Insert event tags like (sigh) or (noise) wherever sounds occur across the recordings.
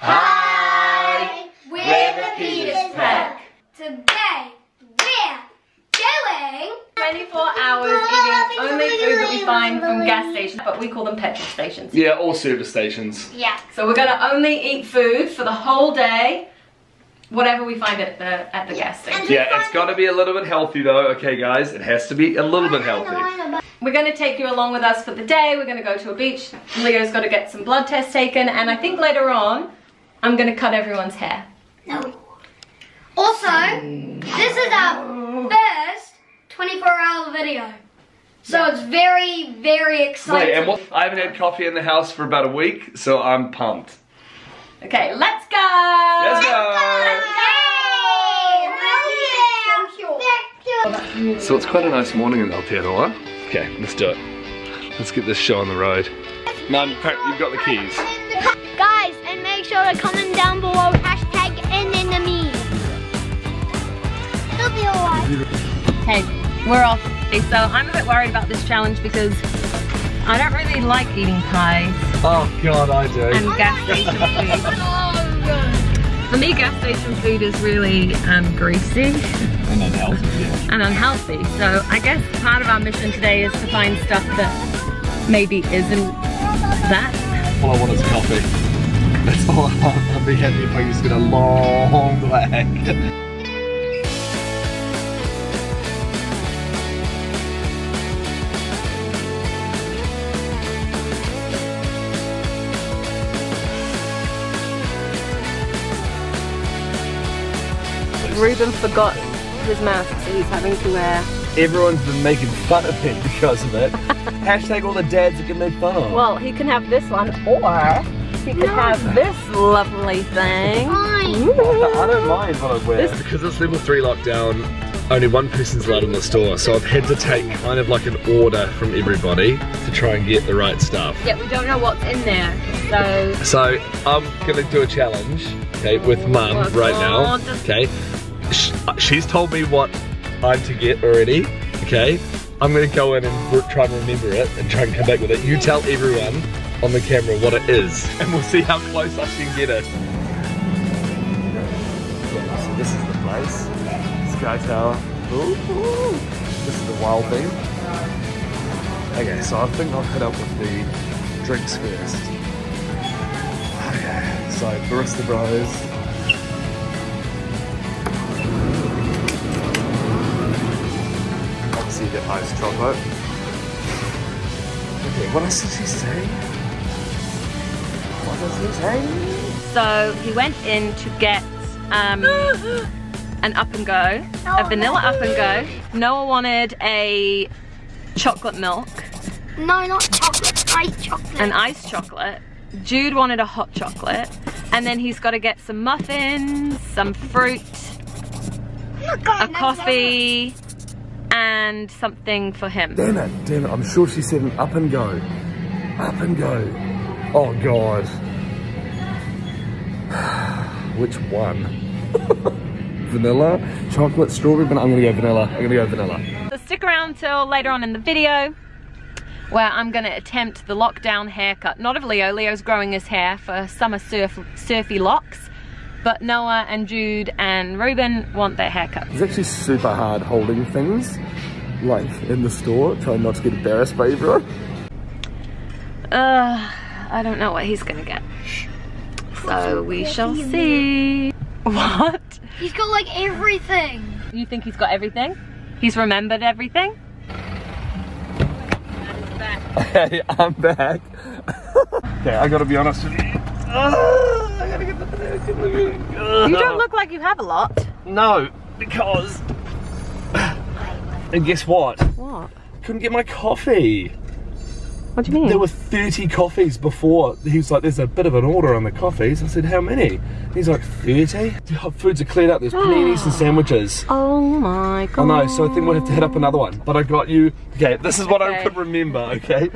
Hi! We're the Peters Pack. Today, we're doing 24 hours eating only food that we find from gas stations, but we call them petrol stations. Yeah, all service stations. yeah. So we're gonna only eat food for the whole day, whatever we find at the at the gas station. Yeah, it's got to be a little bit healthy though, okay guys? It has to be a little bit healthy. We're gonna take you along with us for the day. We're gonna go to a beach. Leo's got to get some blood tests taken, and I think later on, I'm gonna cut everyone's hair. No. Also, this is our first 24 hour video. So it's very, very exciting. Wait, and what? I haven't had coffee in the house for about a week, so I'm pumped. Okay, let's go. Let's go! Yay! So it's quite a nice morning in Aotearoa. Okay, let's do it. Let's get this show on the road. Mum, you've got the keys. Guys, and make sure to comment down below hashtag enemy. It'll be alright. Okay, we're off. So I'm a bit worried about this challenge because I don't really like eating pies Oh god, I do. and gas station food. For me, gas station food is really um, greasy And unhealthy, yeah. and unhealthy. So I guess part of our mission today is to find stuff that maybe isn't that. All I want is coffee. That's all I want. I'd be happy if I just get a long black. Ruben forgot his mask, so he's having to wear. Everyone's been making fun of him because of it. (laughs) Hashtag all the dads that can make fun of. Well, he can have this one, or he could have this lovely thing. I don't mind what I wear. Because it's level 3 lockdown, only one person's allowed in the store, so I've had to take kind of like an order from everybody to try and get the right stuff. Yeah, we don't know what's in there, so So I'm gonna do a challenge, okay, with mum Oh, right now, God. okay? She's told me what I'm to get already, okay? I'm gonna go in and try and remember it and try and come back with it. You tell everyone on the camera what it is, (laughs) and we'll see how close I can get it. So this is the place, Sky Tower. Ooh, ooh. This is the wild beam. Okay, so I think I'll head up with the drinks first. Okay, so Barista Bros. Obviously the ice chocolate. Okay, what else does he say? So he went in to get um, an up and go, a vanilla up and go. Noah wanted a chocolate milk, No, not chocolate. Ice chocolate. an ice chocolate. Jude wanted a hot chocolate, and then he's got to get some muffins, some fruit, a coffee, and something for him. Damn it, damn it, I'm sure she said an up and go. Up and go. Oh god. Which one? (laughs) vanilla, chocolate, strawberry, banana. I'm gonna go vanilla. I'm gonna go vanilla. So stick around till later on in the video where I'm gonna attempt the lockdown haircut. Not of Leo, Leo's growing his hair for summer surf, surfy locks, but Noah and Jude and Ruben want their haircut. It's actually super hard holding things, like in the store, trying not to get embarrassed by everyone. Uh, I don't know what he's gonna get. So we shall see. What? He's got like everything. You think he's got everything? He's remembered everything? Hey, I'm back. okay, I gotta be honest with you. Ah, I gotta get the banana skin moving. You don't look like you have a lot. No, because. And guess what? What? Couldn't get my coffee. What do you mean? There were 30 coffees before. He was like, there's a bit of an order on the coffees. I said, how many? He's like, 30? Oh, Foods are cleared up. There's paninis and (gasps) sandwiches. Oh my god. I know, so I think we'll have to hit up another one. But I got you. Okay, this is what I could remember, okay?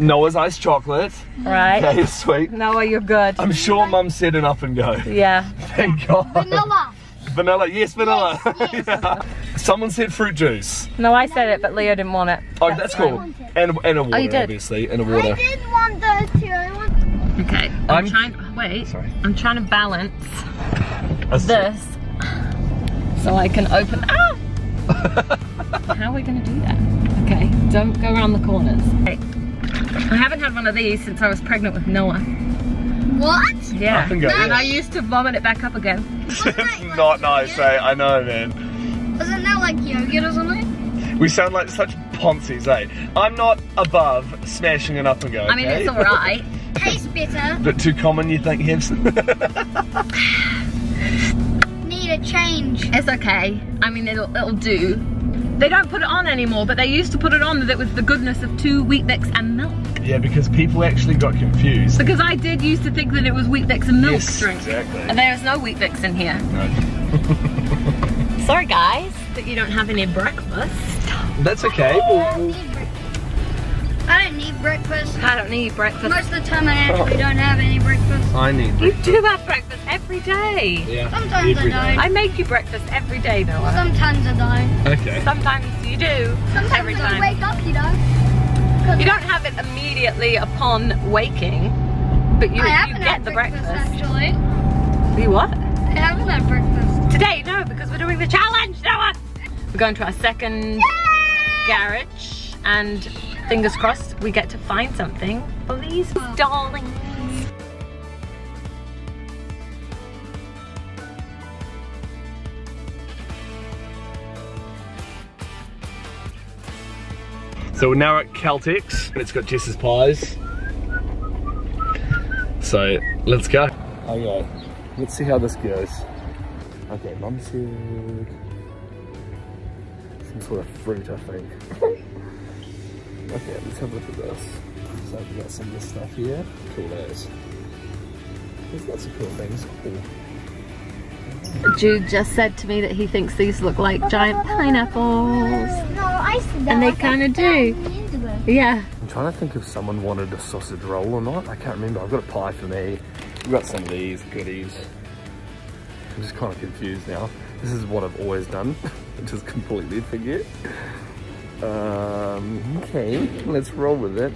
Noah's ice chocolate. Right? Okay, sweet. Noah, you're good. I'm sure mum said an up and go. Yeah. (laughs) Thank God. Vanilla. Vanilla, yes, vanilla. Yes, (laughs) Yeah. Someone said fruit juice. No, I said it, but Leo didn't want it. Oh, that's, cool. And, and a water, you did? obviously, and a water. I did want those two. I want Okay. I'm, I'm- trying. wait. Sorry. I'm trying to balance this so I can open. Ah! (laughs) How are we gonna do that? Okay, don't go around the corners. Okay. I haven't had one of these since I was pregnant with Noah. What? Yeah. Up and go, And yeah. I used to vomit it back up again. It's (laughs) not nice, eh? I know, man. Isn't that like yogurt or something? We sound like such ponces, eh? I'm not above smashing it up and go. I mean, okay? it's alright. (laughs) Tastes better. Bit too common, you think, Hebs? (laughs) Need a change. It's okay. I mean, it'll, it'll do. They don't put it on anymore, but they used to put it on that it was the goodness of two Weet-Bix and milk. Yeah, because people actually got confused. Because I did used to think that it was Weet-Bix and milk Yes, drink. exactly. And there's no Weet-Bix in here. No. (laughs) Sorry guys, that you don't have any breakfast. That's okay. I We'll, we'll, I don't need breakfast. I don't need breakfast. Most of the time I actually don't have any breakfast. I need You do have breakfast every day. Yeah. Sometimes every I don't. I make you breakfast every day, though. Sometimes I don't. Okay. Sometimes you do. Sometimes every I time. wake up, you know. You don't have it immediately upon waking, but you, you get the breakfast, breakfast. actually. You what? I haven't had breakfast. Today, no, because we're doing the challenge, Noah! We're going to our second garage and fingers crossed we get to find something for these So we're now at Caltex and it's got Jess's pies. So let's go. Okay, let's see how this goes. Okay, mum said some sort of fruit, I think. (laughs) okay, let's have a look at this. So we've got some of this stuff here. Cool. There's lots of cool things. Cool. Jude just said to me that he thinks these look like giant pineapples. No, I said that. And they kinda do. thousand years ago. Yeah. I'm trying to think if someone wanted a sausage roll or not. I can't remember. I've got a pie for me. We've got some of these goodies. I'm just kind of confused now. This is what I've always done. (laughs) just completely forget. Um, okay, let's roll with it.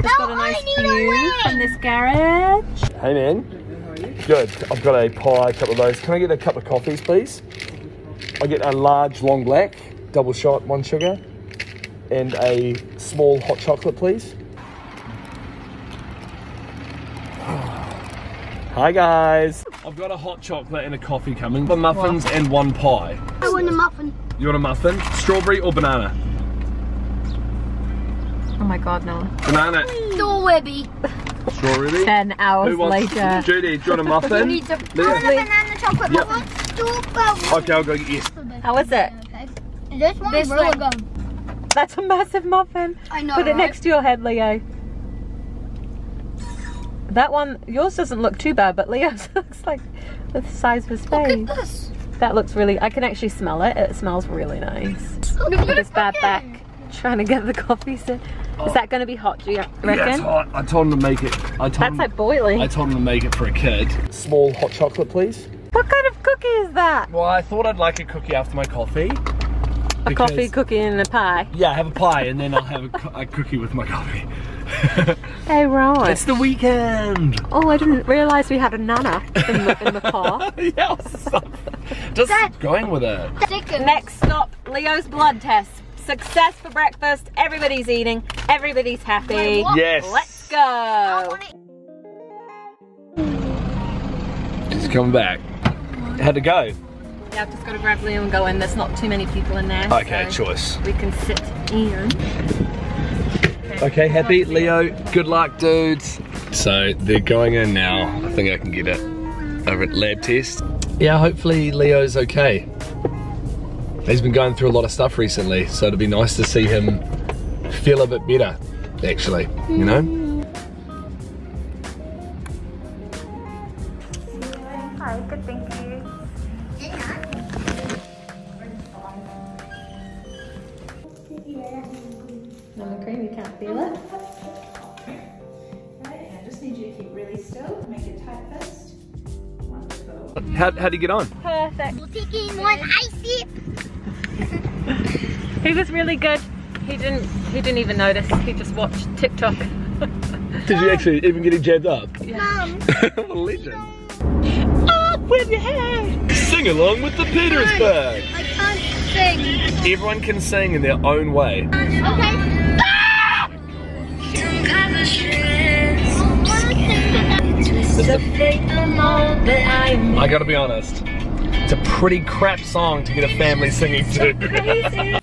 It's got a nice I need view wing. from this garage. Hey man. Good. I've got a pie, a couple of those. Can I get a cup of coffees, please? I get a large long black, double shot, one sugar, and a small hot chocolate, please. (sighs) Hi guys. I've got a hot chocolate and a coffee coming. The muffins and one pie. I want a muffin. You want a muffin? Strawberry or banana? Oh my god, Noah. Banana. Door Webby. Strawberry. 10 hours Who wants? later. Judy, do you want a (laughs) muffin? Need to- Leah? I want a banana chocolate Yep. muffin. Strawberry. Okay, I'll go get yes. How is it? This one's This really one. good. That's a massive muffin. I know, Put it right? next to your head, Leo. That one, yours doesn't look too bad, but Leo's (laughs) looks like the size of his Look at this. That looks really, I can actually smell it. It smells really nice. Look Look at at his bad back. Trying to get the coffee set. Is that going to be hot, do you Yeah, it's reckon? hot. I told him to make it. I told That's him, like boiling. I told him to make it for a kid. Small hot chocolate, please. What kind of cookie is that? Well, I thought I'd like a cookie after my coffee. A coffee, cookie, and a pie. Yeah, have a pie and then I'll have a, a cookie with my coffee. (laughs) Hey, right. it's the weekend. Oh, I didn't realise we had a nana in the, in the car. (laughs) yeah, so- (laughs) just going with it. Next stop, Leo's blood test. Success for breakfast. Everybody's eating. Everybody's happy. Wait. Yes. Let's go. Just coming back. How'd it go? Yeah, I've just got to grab Leo and go in. There's not too many people in there. Okay, so choice. We can sit in. Okay, happy? Leo, good luck, dudes. So they're going in now. I think I can get it over at lab test. Yeah, hopefully Leo's okay. He's been going through a lot of stuff recently, so it'd be nice to see him feel a bit better, actually, you know? Hi, good, thank you. Number cream, you can't feel it. Right, I just need you to keep really still, make it tight first. Wonderful. How, how'd he get on? Perfect. Taking one ice sip. (laughs) He was really good. He didn't. He didn't even notice. He just watched TikTok. Did you actually even get it jabbed up? Mum. (laughs) what a legend. Up with your head. Sing along with the Petersburg. I can't sing. Everyone can sing in their own way. Okay. Ah! I gotta be honest. It's a pretty crap song to get a family singing to. We're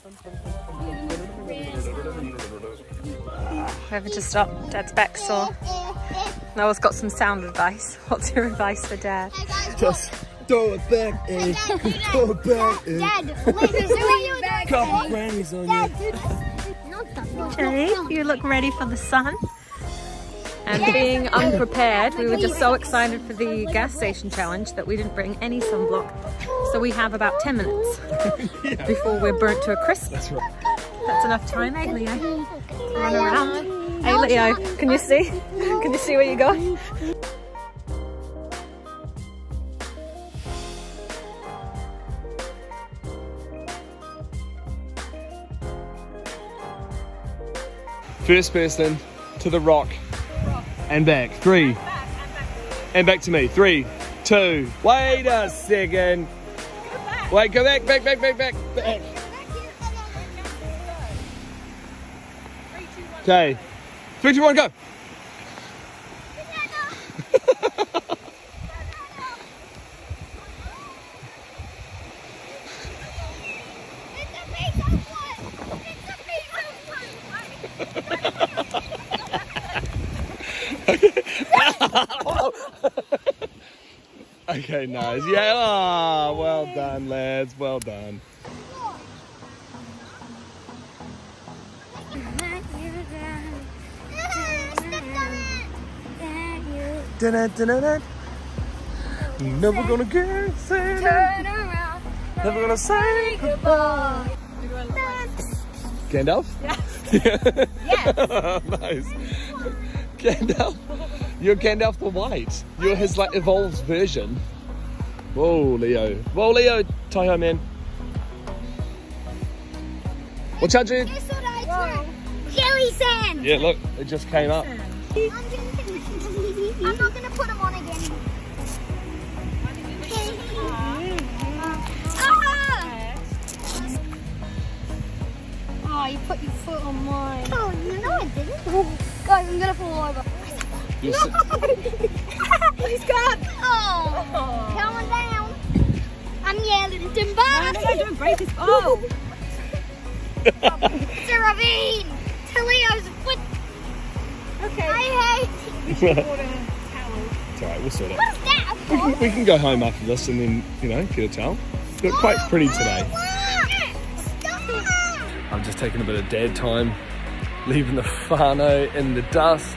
having to stop. Dad's back sore. Noah's got some sound advice. (laughs) What's your advice for Dad? Just throw it back in. Throw it back in. Dad, listen, do what you dad Couple grannies on Dad, you. do this. Not that. No, Jenny, no, no. you look ready for the sun. And being unprepared, we were just so excited for the gas station challenge that we didn't bring any sunblock. So we have about 10 minutes (laughs) before we're burnt to a crisp. That's right. That's enough time, eh, Leo? To run around. Hey, Leo, can you see? Can you see where you're going? First person to the rock and back. Three. And back to me. Three, two. Wait a second. Wait, go back, back, back, back, back, back. Okay. Three, two, one, go. (laughs) Okay, nice. Yeah, oh, well done, lads. Well done. Da-da-da-da-da. (laughs) Never gonna get say Turn around. Never gonna say Goodbye. Gandalf? (laughs) Yes. nice. Gandalf. You're Gandalf the White. You're his like evolved version. Whoa, Leo. Whoa, Leo. Tie her, man. Watch out, Jude. Guess what I took? Jelly sand. Yeah, look, it just came up. I'm not gonna put them on again. Ah! Oh, you put your foot on mine. Oh, no, I didn't. Guys, I'm gonna fall over. You're (laughs) No! He's got. Oh, calm down. I'm yelling timber. don't break his. Oh! It's a ravine. To Leo's foot. Okay. I hate. (laughs) it's alright, we'll sort it. What's that? We can, we can go home after this and then, you know, get a towel. Look quite oh, pretty today. I'm just taking a bit of dad time, leaving the whānau in the dust.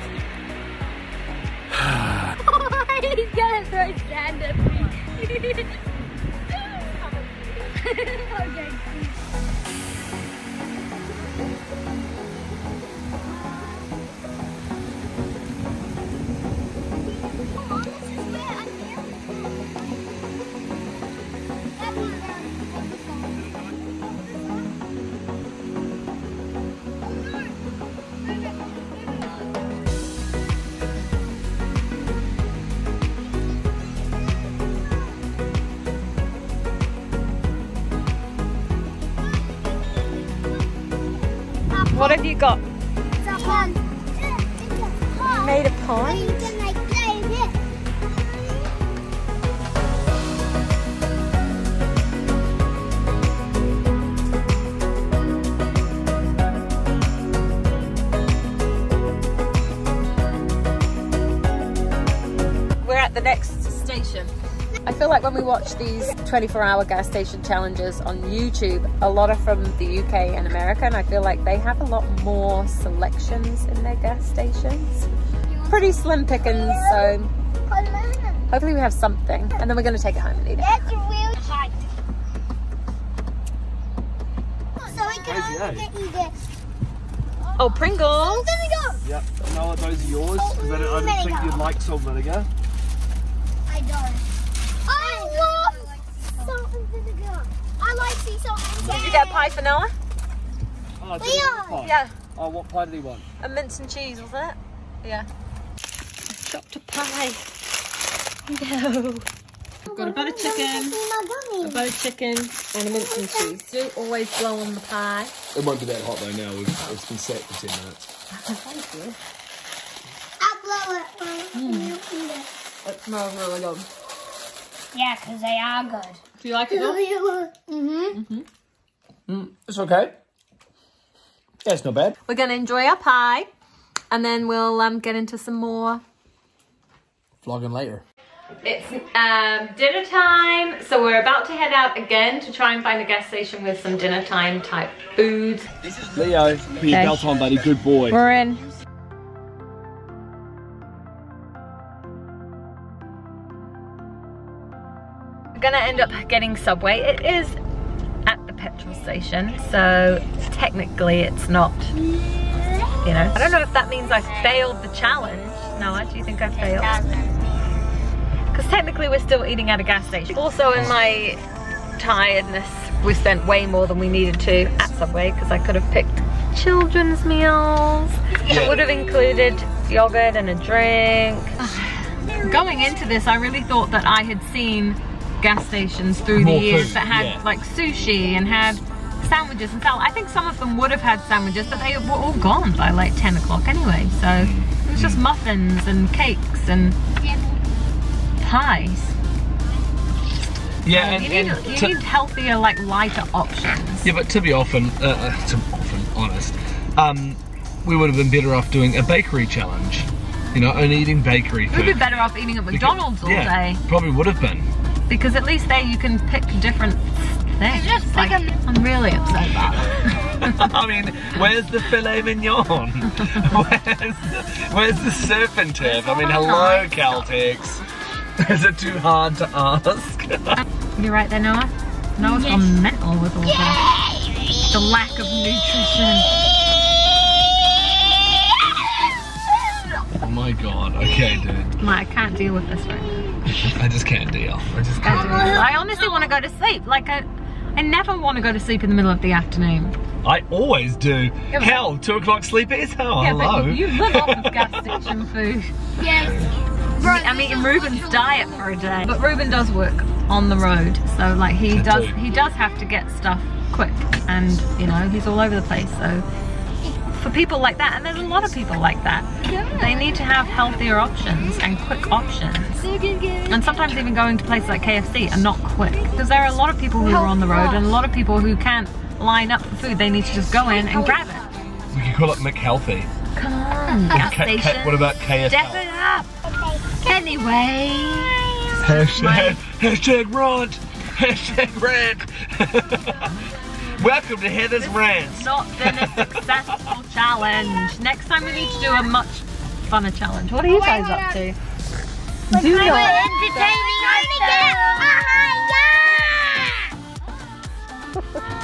What have you got? It's a pond. It's a pond. Made a pond? Feel like when we watch these 24 hour gas station challenges on YouTube, a lot are from the UK and America, and I feel like they have a lot more selections in their gas stations. Pretty slim pickings, so hopefully we have something. And then we're gonna take it home and eat it. That's real height. So we can Crazy, only eh? get you this. Oh, Pringles! There we go. Yep, no, those are yours. Oh, salt and vinegar. like salt vinegar. I don't. I love salt and vinegar. I like sea salt and vinegar. Did you get pie for Noah? Oh, Leon. Yeah. Oh, what pie did he want? A mince and cheese, was it? Yeah. dropped a pie. No. We've got a butter chicken, a butter chicken, and a mince and cheese. Do always blow on the pie. It won't be that hot though now. We've, it's been set for 10 minutes. Thank you. I'll blow it. Mom. You it. It smells really good. Yeah, because they are good. Do you like it? though? Mm-hmm. mm-hmm It's okay. Yeah, it's not bad. We're gonna enjoy our pie, and then we'll um, get into some more. Vlogging later. It's um, dinner time, so we're about to head out again to try and find a gas station with some dinner time type food. Leo, put your Okay. belt on, buddy. Good boy. We're in. Gonna end up getting Subway. It is at the petrol station, so technically it's not, you know. I don't know if that means I failed the challenge. Noah, do you think I failed? Because technically we're still eating at a gas station. Also in my tiredness, we spent way more than we needed to at Subway because I could have picked children's meals. It would have included yogurt and a drink. Going into this, I really thought that I had seen gas stations through More the years food, that had yeah. like sushi and had sandwiches and salad. I think some of them would have had sandwiches, but they were all gone by like 10 o'clock anyway. So it was just muffins and cakes and pies. Yeah, and, You need, and you need healthier, like lighter options. yeah, but to be often, uh, uh, to often honest, um, we would have been better off doing a bakery challenge. You know, only eating bakery food. We'd be better off eating at McDonald's all yeah, day probably would have been. Because at least there you can pick different things. Just Like, pick a- I'm really upset about it. (laughs) I mean, where's the filet mignon? where's, (laughs) where's the and turf? I mean, hello, Caltex. (laughs) Is it too hard to ask? You're right there, Noah. Noah's gone mental with all the, the lack of nutrition. God, okay, dude. Like, I can't deal with this right now. (laughs) I just can't deal. I just I, do. I honestly want to go to sleep. Like, I, I never want to go to sleep in the middle of the afternoon. I always do. but- Hell, two o'clock sleepies? Oh, yeah, hello. but you live off of gas (laughs) station food. Yes. Right, I'm eating Ruben's diet for a day. But Ruben does work on the road, so like he I does do. he does have to get stuff quick, and you know he's all over the place. So for people like that, and there's a lot of people like that, they need to have healthier options and quick options. And sometimes even going to places like KFC are not quick because there are a lot of people who are on the road and a lot of people who can't line up for food. They need to just go in and grab it. We could call it McHealthy. Come on, gas K- K- what about KFL? Step it up. Anyway. Hashtag, hashtag rant. Hashtag rant. (laughs) Welcome to Heather's Rants. not been a (laughs) successful challenge. Next time we need to do a much funner challenge. What are you guys up to? Do We're not. entertaining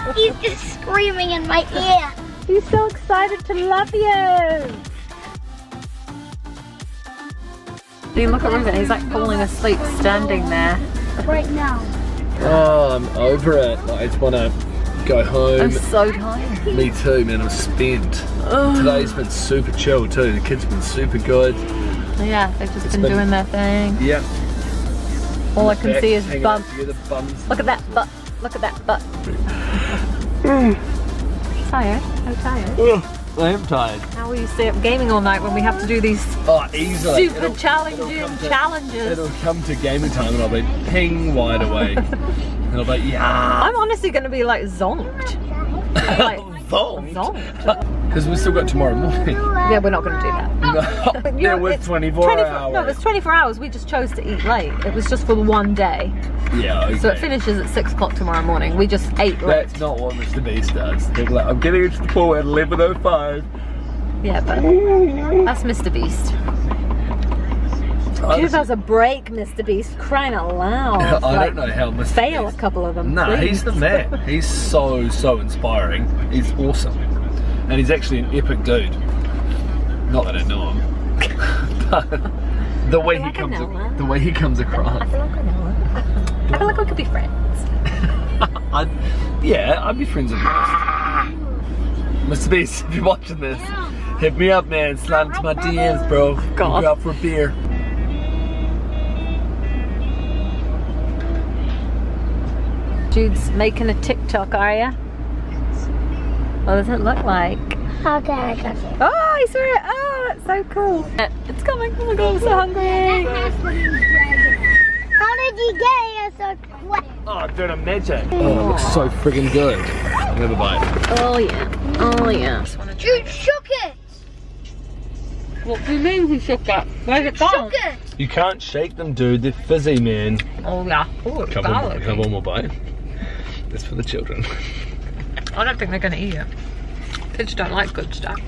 ourselves. He's just screaming in my ear. He's so excited to love you. Do you look at Ruben? He's like falling asleep standing there. Right now. Oh, I'm over it. I just want to go home. I'm so tired. Me too, man. I'm spent. Today's been super chill too. The kids have been super good. Yeah, they've just been, been- doing their thing. Yeah. All I can see is Hanging bumps. together, bums. Look at that butt. Look at that butt. Mm. tired? So tired. Ugh, I am tired. How will you stay up gaming all night when we have to do these Oh, easily. super It'll- challenging it'll to- challenges? It'll come to gaming time and I'll be ping wide awake. (laughs) I'll be like, yeah. I'm honestly gonna be like zonked. Like, (laughs) Zonked. zonked. Because we've still got tomorrow morning. Yeah, we're not gonna do that. no, (laughs) you- was it's 24, 24 hours. No, it was 24 hours. We just chose to eat late. It was just for one day. yeah, okay. So it finishes at 6 o'clock tomorrow morning. We just ate late. That's not what Mr. Beast does. He's like, I'm getting into the pool at 11.05. Yeah, but (laughs) that's Mr. Beast. Give us a break, Mr. Beast. Crying out loud. I Like, don't know how Mr. Fail a couple of them. Nah, he's the man. He's so, so inspiring. He's awesome. And he's actually an epic dude. Not that I know him. (laughs) but the way he like comes the way he comes across. I feel like I know him. I feel like we could be friends. (laughs) I'd, yeah, I'd be friends with him. (laughs) Mr. Beast, if you're watching this, hit me up, man. Slide into my DMs, bro. God. Go out for a beer. Jude's making a TikTok, are ya? What does it look like? Okay, I got it. Oh, I saw it. Oh, that's so cool. It's coming. Oh my god, I'm so hungry. How did you get it so quick? Oh, doing a magic. Oh, it looks so friggin' good. Another bite. Oh yeah. Oh yeah. Jude shook it. What do you mean he shook it? Where's it gone? Shook it. You can't shake them, dude. They're fizzy, man. Oh yeah. Oh, it's Couple, garlic. have one more bite. That's for the children. I don't think they're gonna eat it. Kids don't like good stuff.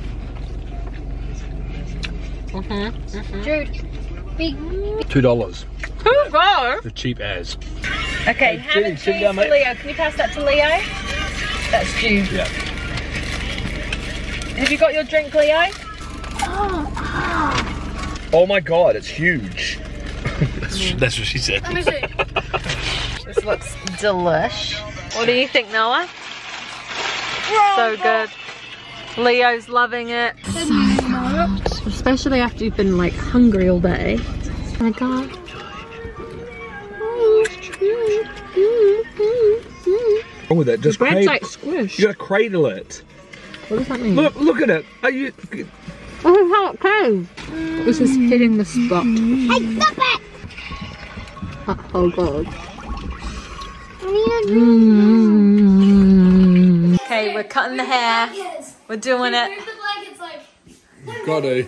Mm-hmm. Jude, big. Two dollars. Two go. The cheap as. Okay, Hey, ham and cheese down. Leo. Can you pass that to Leo? That's Jude. Yeah. Have you got your drink, Leo? Oh my god, it's huge. (laughs) that's, that's what she said. Let me see. This looks delish. What do you think, Noah? So good. Leo's loving it. Especially after you've been like hungry all day. Oh my god. wrong with it? Just Bread's cradle- like squish. You gotta cradle it. What does that mean? Look, look at it. Are you? Oh, how it came. This is hitting the spot. Hey, stop it. Uh, oh god. Okay, we're cutting the hair. We're doing it. Move the blankets like. Gotta.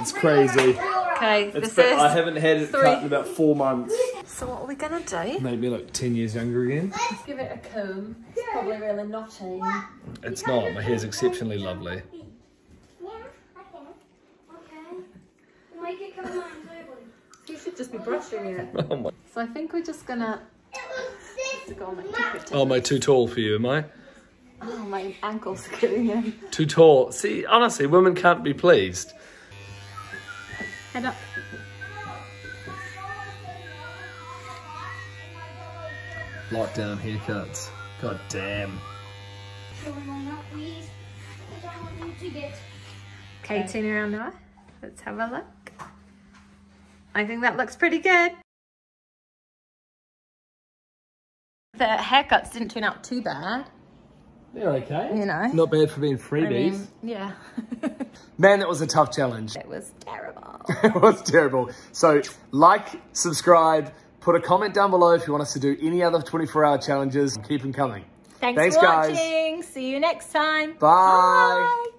It's, crazy. Okay, this But I is. haven't had it three. cut in about four months. So what are we gonna do? Make me look ten years younger again. Give it a comb. It's probably really knotty. It's not. My hair's exceptionally lovely. Yeah, I can. Okay. Make it come on, table. You should just be brushing it. (laughs) Oh my. So I think we're just gonna go on my ticket. Oh, am I too tall for you? Am I? Oh, my ankle's (laughs) getting in. Too tall. See, honestly, women can't be pleased. Head up. Lockdown haircuts. God damn. Okay, turn around now. Let's have a look. I think that looks pretty good. The haircuts didn't turn out too bad, They're okay. you know. Not bad for being I freebies. mean, yeah. (laughs) Man, that was a tough challenge. it was terrible. (laughs) it was terrible. So, like, subscribe, put a comment down below if you want us to do any other 24 hour challenges. Keep them coming. Thanks, Thanks, for guys. watching. See you next time. Bye. Bye.